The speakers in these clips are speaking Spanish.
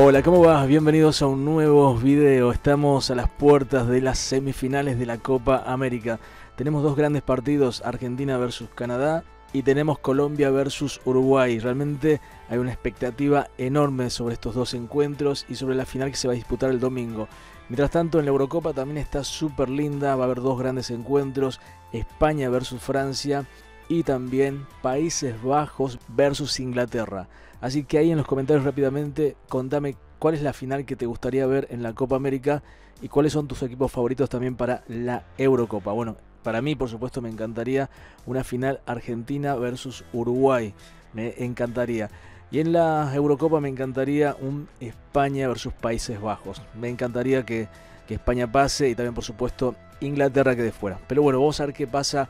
Hola, ¿cómo vas? Bienvenidos a un nuevo video. Estamos a las puertas de las semifinales de la Copa América. Tenemos dos grandes partidos, Argentina versus Canadá y tenemos Colombia versus Uruguay. Realmente hay una expectativa enorme sobre estos dos encuentros y sobre la final que se va a disputar el domingo. Mientras tanto, en la Eurocopa también está súper linda, va a haber dos grandes encuentros, España versus Francia y también Países Bajos versus Inglaterra. Así que ahí en los comentarios rápidamente contame cuál es la final que te gustaría ver en la Copa América y cuáles son tus equipos favoritos también para la Eurocopa. Bueno, para mí por supuesto me encantaría una final Argentina versus Uruguay. Me encantaría. Y en la Eurocopa me encantaría un España versus Países Bajos. Me encantaría que, que España pase y también por supuesto Inglaterra quede fuera. Pero bueno, vamos a ver qué pasa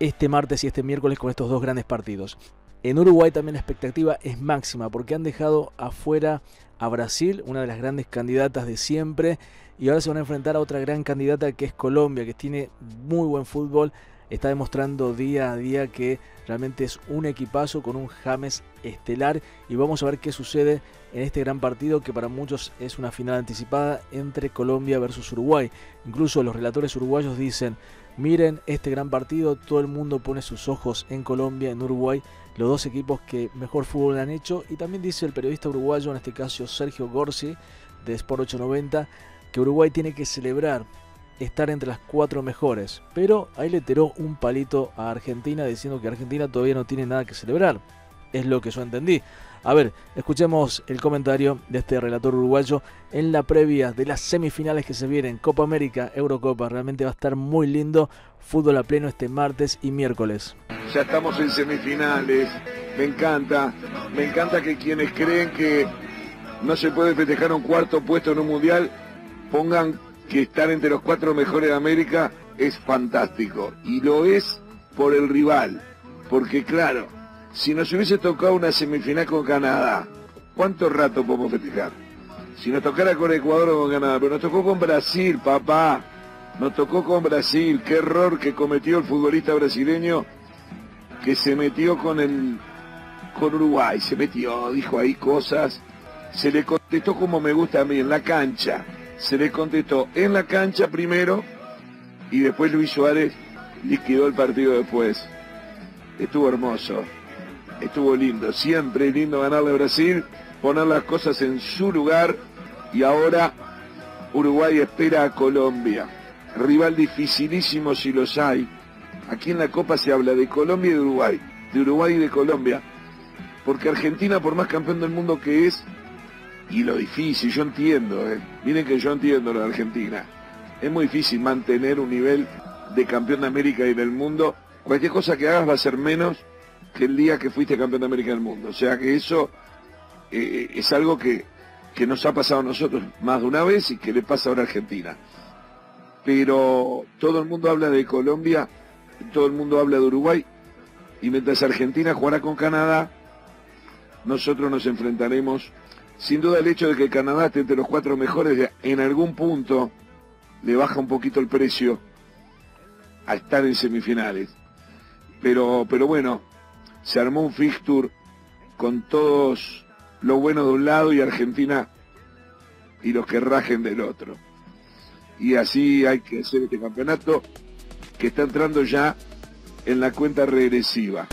este martes y este miércoles con estos dos grandes partidos. En Uruguay también la expectativa es máxima porque han dejado afuera a Brasil, una de las grandes candidatas de siempre, y ahora se van a enfrentar a otra gran candidata que es Colombia, que tiene muy buen fútbol, está demostrando día a día que realmente es un equipazo con un James estelar y vamos a ver qué sucede en este gran partido que para muchos es una final anticipada entre Colombia versus Uruguay. Incluso los relatores uruguayos dicen, miren este gran partido, todo el mundo pone sus ojos en Colombia, en Uruguay los dos equipos que mejor fútbol han hecho. Y también dice el periodista uruguayo, en este caso Sergio Gorsi, de Sport 890, que Uruguay tiene que celebrar estar entre las cuatro mejores. Pero ahí le tiró un palito a Argentina diciendo que Argentina todavía no tiene nada que celebrar. Es lo que yo entendí. A ver, escuchemos el comentario de este relator uruguayo en la previa de las semifinales que se vienen, Copa América, Eurocopa. Realmente va a estar muy lindo. Fútbol a pleno este martes y miércoles. Ya estamos en semifinales. Me encanta. Me encanta que quienes creen que no se puede festejar un cuarto puesto en un mundial pongan que estar entre los cuatro mejores de América es fantástico. Y lo es por el rival. Porque claro, si nos hubiese tocado una semifinal con Canadá, ¿cuánto rato podemos festejar? Si nos tocara con Ecuador o con Canadá, pero nos tocó con Brasil, papá. Nos tocó con Brasil. Qué error que cometió el futbolista brasileño que se metió con el con Uruguay. Se metió, dijo ahí cosas. Se le contestó como me gusta a mí, en la cancha. Se le contestó en la cancha primero y después Luis Suárez liquidó el partido después. Estuvo hermoso estuvo lindo, siempre lindo ganarle a Brasil, poner las cosas en su lugar. Y ahora Uruguay espera a Colombia. Rival dificilísimo si los hay. Aquí en la Copa se habla de Colombia y de Uruguay, de Uruguay y de Colombia, porque Argentina, por más campeón del mundo que es, y lo difícil, yo entiendo, eh, miren que yo entiendo lo de Argentina, es muy difícil mantener un nivel de campeón de América y del mundo. Cualquier cosa que hagas va a ser menos que el día que fuiste campeón de América del Mundo. O sea que eso eh, es algo que, que, nos ha pasado a nosotros más de una vez y que le pasa ahora a Argentina. Pero todo el mundo habla de Colombia, todo el mundo habla de Uruguay, y mientras Argentina jugará con Canadá, nosotros nos enfrentaremos. Sin duda el hecho de que Canadá esté entre los cuatro mejores, en algún punto le baja un poquito el precio a estar en semifinales. Pero, pero bueno, se armó un fixture con todos lo bueno de un lado y Argentina y los que rajen del otro. Y así hay que hacer este campeonato que está entrando ya en la cuenta regresiva.